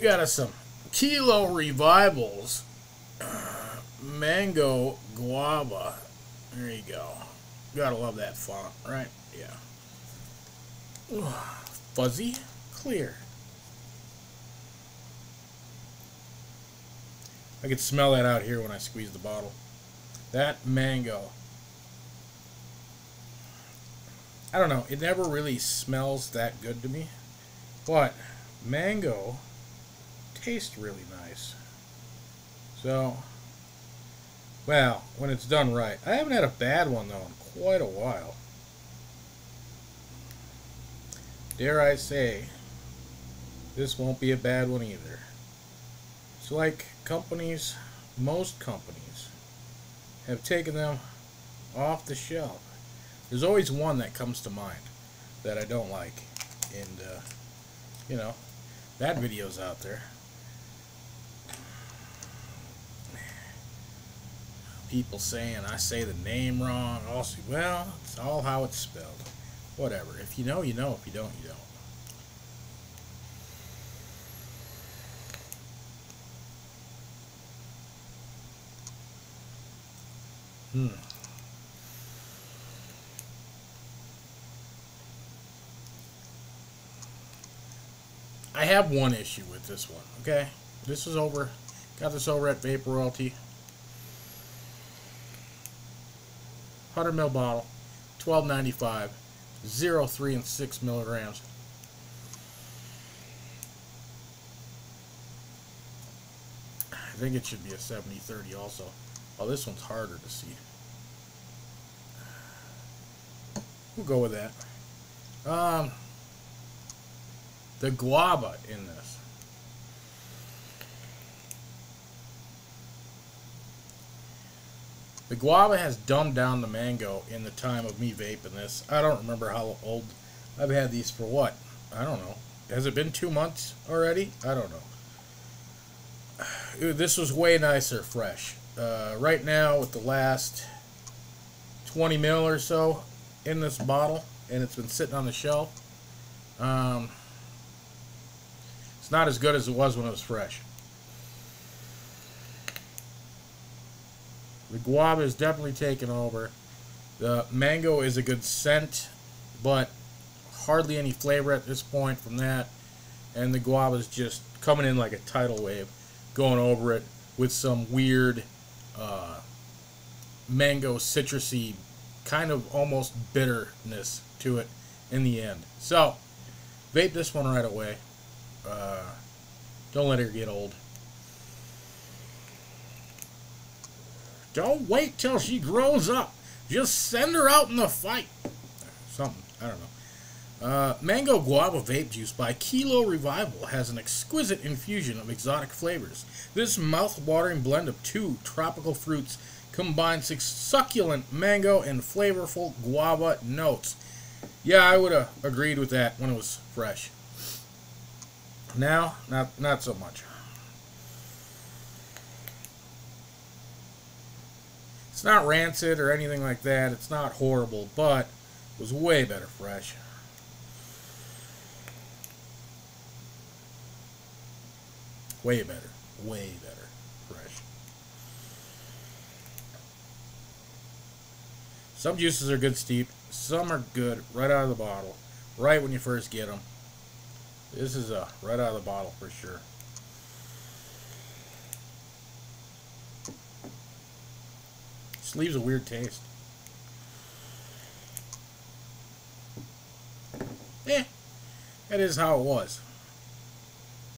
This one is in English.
got us some Kilo Revivals Mango Guava. There you go. Gotta love that font, right? Yeah. Fuzzy, clear. I could smell that out here when I squeeze the bottle. That mango. I don't know. It never really smells that good to me. But mango tastes really nice. So, well, when it's done right. I haven't had a bad one, though, in quite a while. Dare I say, this won't be a bad one either. It's like companies, most companies, have taken them off the shelf. There's always one that comes to mind that I don't like. And, uh, you know, that video's out there. People saying I say the name wrong. Also, well, it's all how it's spelled. Whatever. If you know, you know. If you don't, you don't. Hmm. I have one issue with this one, okay? This is over. Got this over at Vapor Royalty. 100 ml bottle, 12.95, 0, 3 and 6 milligrams. I think it should be a 70-30 also. Oh, this one's harder to see. We'll go with that. Um, the guava in this. The guava has dumbed down the mango in the time of me vaping this. I don't remember how old. I've had these for what? I don't know. Has it been two months already? I don't know. This was way nicer fresh. Uh, right now, with the last 20 mil or so in this bottle, and it's been sitting on the shelf, um, it's not as good as it was when it was fresh. The guava is definitely taken over. The mango is a good scent, but hardly any flavor at this point from that. And the guava is just coming in like a tidal wave, going over it with some weird uh, mango citrusy, kind of almost bitterness to it in the end. So, vape this one right away. Uh, don't let her get old. Don't wait till she grows up. Just send her out in the fight. Something. I don't know. Uh, Mango Guava Vape Juice by Kilo Revival has an exquisite infusion of exotic flavors. This mouth-watering blend of two tropical fruits combines succulent mango and flavorful guava notes. Yeah, I would have agreed with that when it was fresh. Now, not not so much. It's not rancid or anything like that. It's not horrible, but it was way better fresh. Way better. Way better fresh. Some juices are good steep. Some are good right out of the bottle. Right when you first get them. This is a right out of the bottle for sure. Leaves a weird taste. Eh, that is how it was.